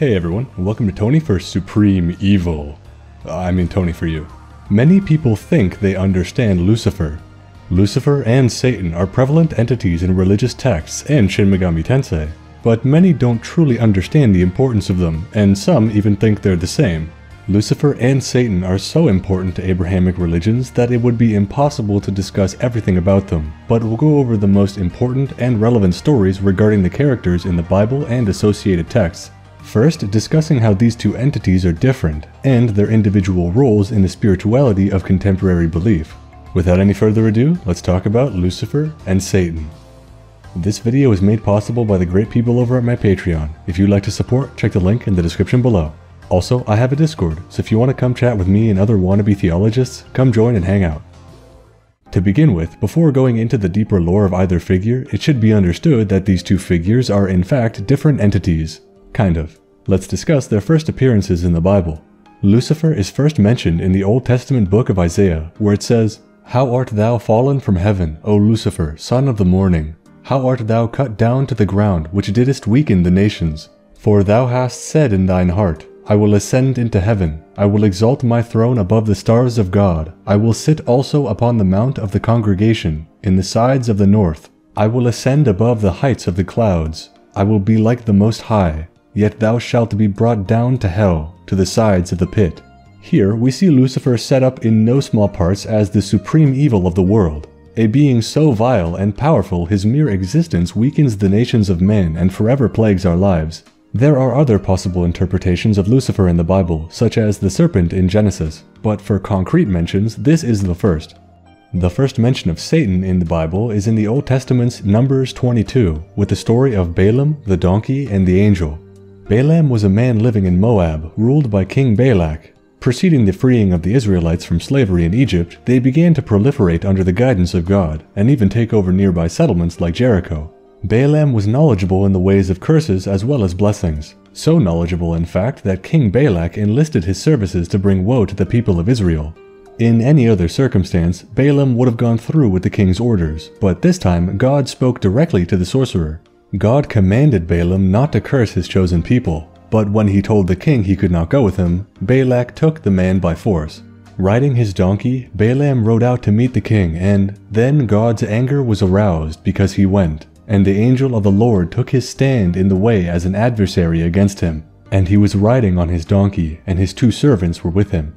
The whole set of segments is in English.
Hey everyone, welcome to Tony for Supreme Evil. I mean Tony for you. Many people think they understand Lucifer. Lucifer and Satan are prevalent entities in religious texts and Shin Megami Tensei, but many don't truly understand the importance of them, and some even think they're the same. Lucifer and Satan are so important to Abrahamic religions that it would be impossible to discuss everything about them, but we'll go over the most important and relevant stories regarding the characters in the Bible and associated texts. First, discussing how these two entities are different, and their individual roles in the spirituality of contemporary belief. Without any further ado, let's talk about Lucifer and Satan. This video is made possible by the great people over at my Patreon. If you'd like to support, check the link in the description below. Also, I have a Discord, so if you want to come chat with me and other wannabe theologists, come join and hang out. To begin with, before going into the deeper lore of either figure, it should be understood that these two figures are in fact different entities. Kind of. Let's discuss their first appearances in the Bible. Lucifer is first mentioned in the Old Testament book of Isaiah, where it says, How art thou fallen from heaven, O Lucifer, son of the morning? How art thou cut down to the ground, which didst weaken the nations? For thou hast said in thine heart, I will ascend into heaven, I will exalt my throne above the stars of God, I will sit also upon the mount of the congregation, in the sides of the north, I will ascend above the heights of the clouds, I will be like the Most High, Yet thou shalt be brought down to hell, to the sides of the pit. Here we see Lucifer set up in no small parts as the supreme evil of the world, a being so vile and powerful his mere existence weakens the nations of men and forever plagues our lives. There are other possible interpretations of Lucifer in the Bible, such as the serpent in Genesis, but for concrete mentions, this is the first. The first mention of Satan in the Bible is in the Old Testament's Numbers 22, with the story of Balaam, the donkey, and the angel. Balaam was a man living in Moab, ruled by King Balak. Preceding the freeing of the Israelites from slavery in Egypt, they began to proliferate under the guidance of God, and even take over nearby settlements like Jericho. Balaam was knowledgeable in the ways of curses as well as blessings. So knowledgeable, in fact, that King Balak enlisted his services to bring woe to the people of Israel. In any other circumstance, Balaam would have gone through with the king's orders, but this time God spoke directly to the sorcerer. God commanded Balaam not to curse his chosen people, but when he told the king he could not go with him, Balak took the man by force. Riding his donkey, Balaam rode out to meet the king, and then God's anger was aroused because he went, and the angel of the Lord took his stand in the way as an adversary against him. And he was riding on his donkey, and his two servants were with him.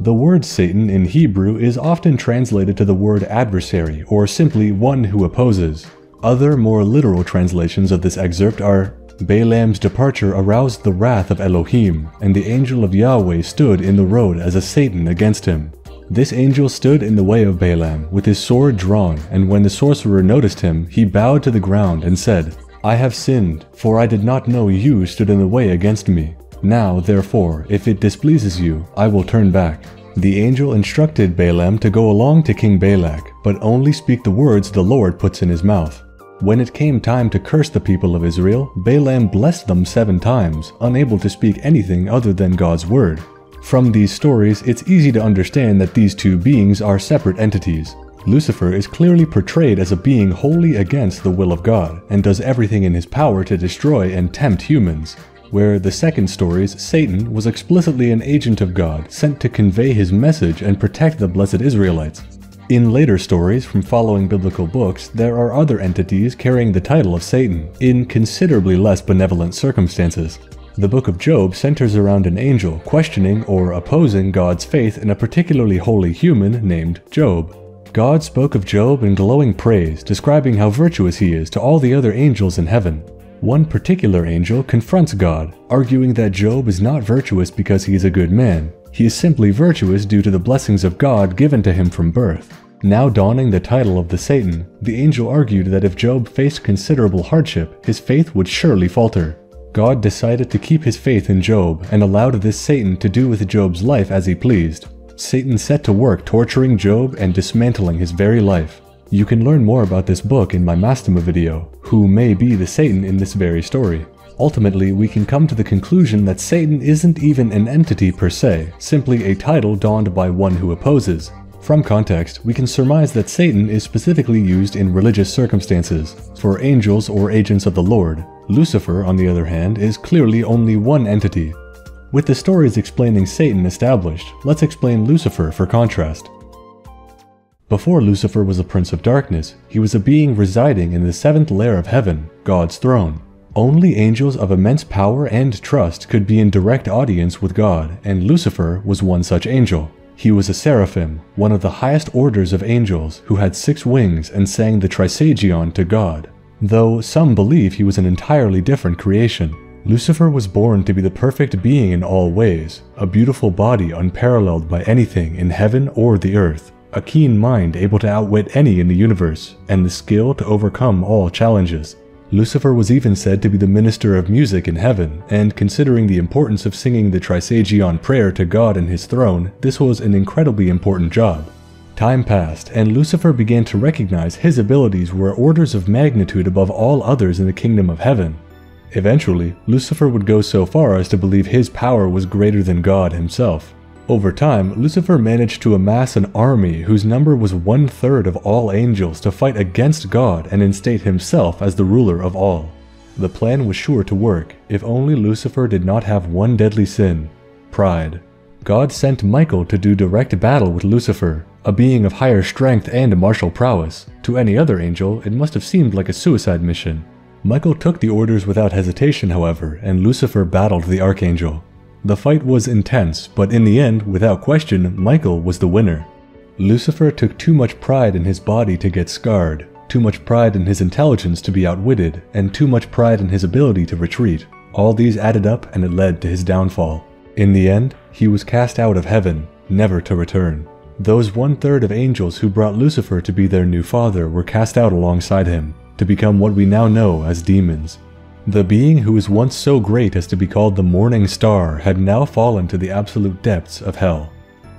The word Satan in Hebrew is often translated to the word adversary, or simply one who opposes. Other more literal translations of this excerpt are Balaam's departure aroused the wrath of Elohim, and the angel of Yahweh stood in the road as a Satan against him. This angel stood in the way of Balaam, with his sword drawn, and when the sorcerer noticed him, he bowed to the ground and said, I have sinned, for I did not know you stood in the way against me. Now, therefore, if it displeases you, I will turn back. The angel instructed Balaam to go along to King Balak, but only speak the words the Lord puts in his mouth. When it came time to curse the people of Israel, Balaam blessed them seven times, unable to speak anything other than God's word. From these stories, it's easy to understand that these two beings are separate entities. Lucifer is clearly portrayed as a being wholly against the will of God, and does everything in his power to destroy and tempt humans. Where the second stories, Satan was explicitly an agent of God, sent to convey his message and protect the blessed Israelites. In later stories from following biblical books, there are other entities carrying the title of Satan, in considerably less benevolent circumstances. The book of Job centers around an angel questioning or opposing God's faith in a particularly holy human named Job. God spoke of Job in glowing praise, describing how virtuous he is to all the other angels in heaven. One particular angel confronts God, arguing that Job is not virtuous because he is a good man, he is simply virtuous due to the blessings of God given to him from birth. Now donning the title of the Satan, the angel argued that if Job faced considerable hardship, his faith would surely falter. God decided to keep his faith in Job and allowed this Satan to do with Job's life as he pleased. Satan set to work torturing Job and dismantling his very life. You can learn more about this book in my Mastema video, who may be the Satan in this very story. Ultimately, we can come to the conclusion that Satan isn't even an entity per se, simply a title donned by one who opposes. From context, we can surmise that Satan is specifically used in religious circumstances, for angels or agents of the Lord. Lucifer, on the other hand, is clearly only one entity. With the stories explaining Satan established, let's explain Lucifer for contrast. Before Lucifer was a prince of darkness, he was a being residing in the seventh layer of heaven, God's throne. Only angels of immense power and trust could be in direct audience with God, and Lucifer was one such angel. He was a seraphim, one of the highest orders of angels, who had six wings and sang the Trisagion to God. Though some believe he was an entirely different creation, Lucifer was born to be the perfect being in all ways, a beautiful body unparalleled by anything in heaven or the earth, a keen mind able to outwit any in the universe, and the skill to overcome all challenges. Lucifer was even said to be the minister of music in heaven, and considering the importance of singing the Trisagion prayer to God and his throne, this was an incredibly important job. Time passed, and Lucifer began to recognize his abilities were orders of magnitude above all others in the kingdom of heaven. Eventually, Lucifer would go so far as to believe his power was greater than God himself. Over time, Lucifer managed to amass an army whose number was one third of all angels to fight against God and instate himself as the ruler of all. The plan was sure to work if only Lucifer did not have one deadly sin pride. God sent Michael to do direct battle with Lucifer, a being of higher strength and martial prowess. To any other angel, it must have seemed like a suicide mission. Michael took the orders without hesitation, however, and Lucifer battled the archangel. The fight was intense, but in the end, without question, Michael was the winner. Lucifer took too much pride in his body to get scarred, too much pride in his intelligence to be outwitted, and too much pride in his ability to retreat. All these added up and it led to his downfall. In the end, he was cast out of heaven, never to return. Those one third of angels who brought Lucifer to be their new father were cast out alongside him, to become what we now know as demons. The being who was once so great as to be called the Morning Star had now fallen to the absolute depths of hell.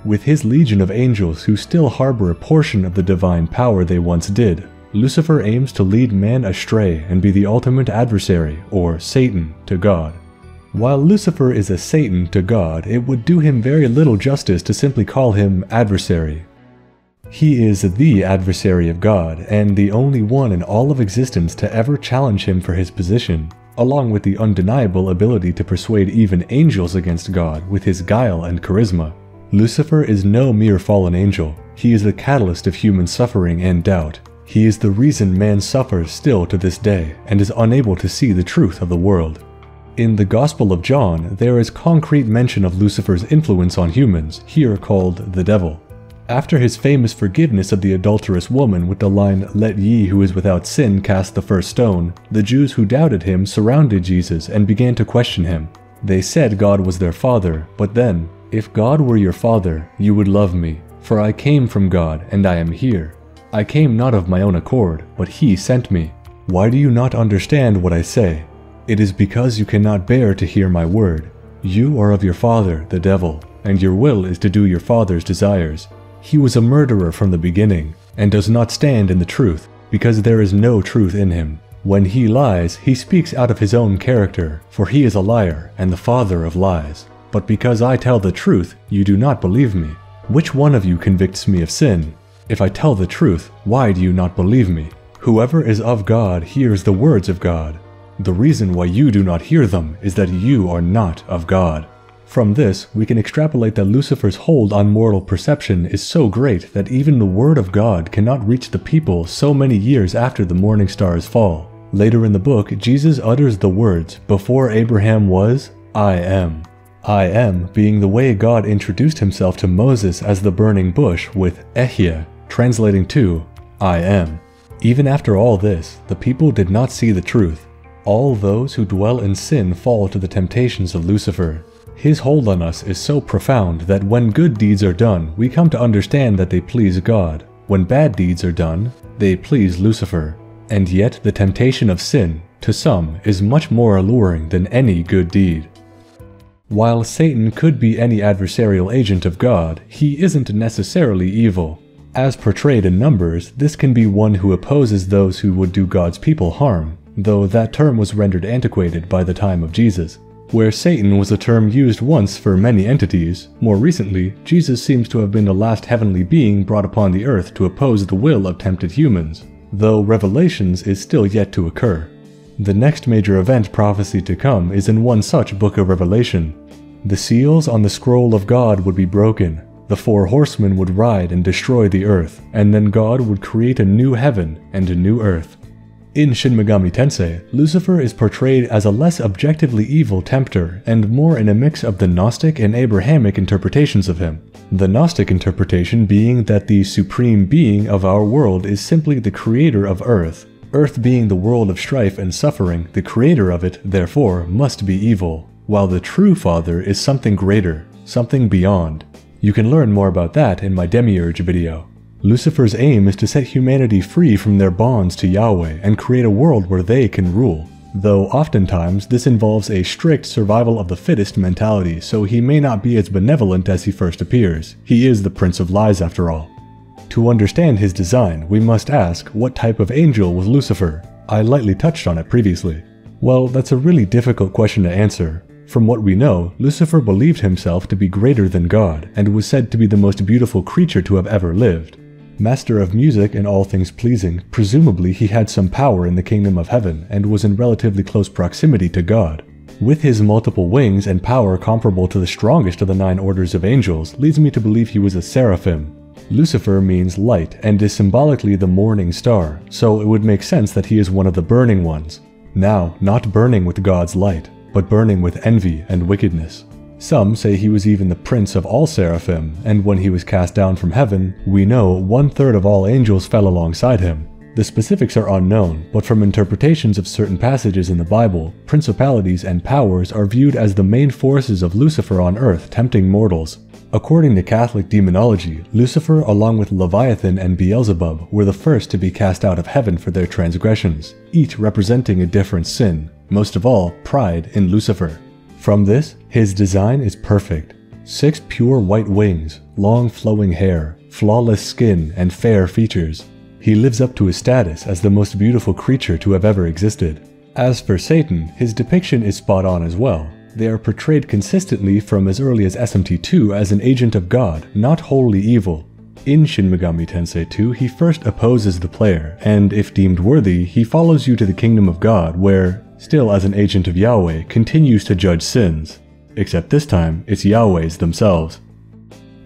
With his legion of angels who still harbor a portion of the divine power they once did, Lucifer aims to lead man astray and be the ultimate adversary, or Satan, to God. While Lucifer is a Satan to God, it would do him very little justice to simply call him adversary. He is the adversary of God, and the only one in all of existence to ever challenge him for his position along with the undeniable ability to persuade even angels against God with his guile and charisma. Lucifer is no mere fallen angel, he is the catalyst of human suffering and doubt. He is the reason man suffers still to this day and is unable to see the truth of the world. In the Gospel of John, there is concrete mention of Lucifer's influence on humans, here called the devil. After his famous forgiveness of the adulterous woman with the line, Let ye who is without sin cast the first stone, the Jews who doubted him surrounded Jesus and began to question him. They said God was their father, but then, If God were your father, you would love me, for I came from God and I am here. I came not of my own accord, but he sent me. Why do you not understand what I say? It is because you cannot bear to hear my word. You are of your father, the devil, and your will is to do your father's desires. He was a murderer from the beginning, and does not stand in the truth, because there is no truth in him. When he lies, he speaks out of his own character, for he is a liar and the father of lies. But because I tell the truth, you do not believe me. Which one of you convicts me of sin? If I tell the truth, why do you not believe me? Whoever is of God hears the words of God. The reason why you do not hear them is that you are not of God. From this, we can extrapolate that Lucifer's hold on mortal perception is so great that even the Word of God cannot reach the people so many years after the morning star's fall. Later in the book, Jesus utters the words, Before Abraham was, I am. I am being the way God introduced himself to Moses as the burning bush with Ehyeh, translating to, I am. Even after all this, the people did not see the truth. All those who dwell in sin fall to the temptations of Lucifer. His hold on us is so profound that when good deeds are done, we come to understand that they please God. When bad deeds are done, they please Lucifer. And yet the temptation of sin, to some, is much more alluring than any good deed. While Satan could be any adversarial agent of God, he isn't necessarily evil. As portrayed in Numbers, this can be one who opposes those who would do God's people harm, though that term was rendered antiquated by the time of Jesus. Where Satan was a term used once for many entities, more recently, Jesus seems to have been the last heavenly being brought upon the earth to oppose the will of tempted humans, though Revelations is still yet to occur. The next major event prophesied to come is in one such book of Revelation. The seals on the scroll of God would be broken, the four horsemen would ride and destroy the earth, and then God would create a new heaven and a new earth. In Shin Megami Tensei, Lucifer is portrayed as a less objectively evil tempter and more in a mix of the Gnostic and Abrahamic interpretations of him. The Gnostic interpretation being that the supreme being of our world is simply the creator of Earth, Earth being the world of strife and suffering, the creator of it, therefore, must be evil, while the true Father is something greater, something beyond. You can learn more about that in my Demiurge video. Lucifer's aim is to set humanity free from their bonds to Yahweh and create a world where they can rule. Though oftentimes this involves a strict survival of the fittest mentality, so he may not be as benevolent as he first appears. He is the Prince of Lies after all. To understand his design, we must ask what type of angel was Lucifer? I lightly touched on it previously. Well, that's a really difficult question to answer. From what we know, Lucifer believed himself to be greater than God, and was said to be the most beautiful creature to have ever lived. Master of music and all things pleasing, presumably he had some power in the kingdom of heaven, and was in relatively close proximity to God. With his multiple wings and power comparable to the strongest of the nine orders of angels, leads me to believe he was a seraphim, Lucifer means light and is symbolically the morning star, so it would make sense that he is one of the burning ones. Now, not burning with God's light, but burning with envy and wickedness. Some say he was even the prince of all seraphim, and when he was cast down from heaven, we know one third of all angels fell alongside him. The specifics are unknown, but from interpretations of certain passages in the Bible, principalities and powers are viewed as the main forces of Lucifer on earth tempting mortals, According to Catholic demonology, Lucifer along with Leviathan and Beelzebub were the first to be cast out of heaven for their transgressions, each representing a different sin, most of all, pride in Lucifer. From this, his design is perfect. Six pure white wings, long flowing hair, flawless skin, and fair features. He lives up to his status as the most beautiful creature to have ever existed. As for Satan, his depiction is spot on as well, they are portrayed consistently from as early as SMT2 as an agent of God, not wholly evil. In Shin Megami Tensei 2, he first opposes the player, and if deemed worthy, he follows you to the Kingdom of God, where, still as an agent of Yahweh, continues to judge sins. Except this time, it's Yahweh's themselves.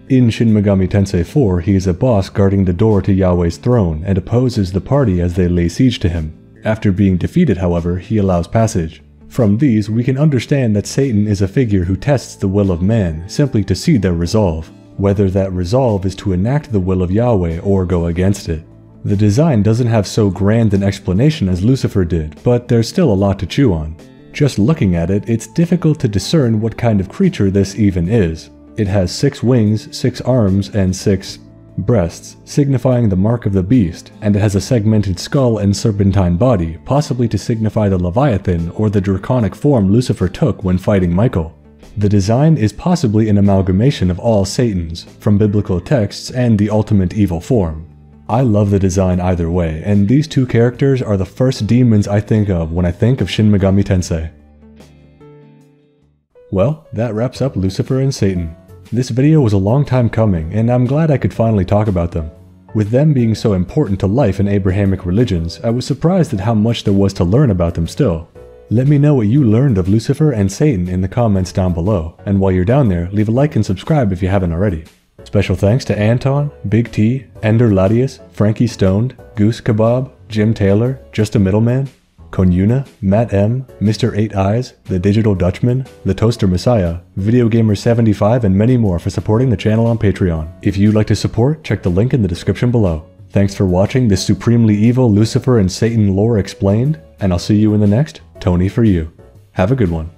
In Shin Megami Tensei 4, he is a boss guarding the door to Yahweh's throne and opposes the party as they lay siege to him. After being defeated, however, he allows passage. From these, we can understand that Satan is a figure who tests the will of man simply to see their resolve, whether that resolve is to enact the will of Yahweh or go against it. The design doesn't have so grand an explanation as Lucifer did, but there's still a lot to chew on. Just looking at it, it's difficult to discern what kind of creature this even is. It has six wings, six arms, and six breasts, signifying the mark of the beast, and it has a segmented skull and serpentine body, possibly to signify the Leviathan or the draconic form Lucifer took when fighting Michael. The design is possibly an amalgamation of all Satans, from biblical texts and the ultimate evil form. I love the design either way, and these two characters are the first demons I think of when I think of Shin Megami Tensei. Well, that wraps up Lucifer and Satan. This video was a long time coming, and I'm glad I could finally talk about them. With them being so important to life in Abrahamic religions, I was surprised at how much there was to learn about them still. Let me know what you learned of Lucifer and Satan in the comments down below, and while you're down there, leave a like and subscribe if you haven't already. Special thanks to Anton, Big T, Ender Ladius, Frankie Stoned, Goose Kebab, Jim Taylor, Just a Middleman, Konyuna, Matt M, Mr. 8 Eyes, The Digital Dutchman, The Toaster Messiah, Video Gamer 75 and many more for supporting the channel on Patreon. If you'd like to support, check the link in the description below. Thanks for watching this supremely evil Lucifer and Satan lore explained, and I'll see you in the next Tony for You. Have a good one.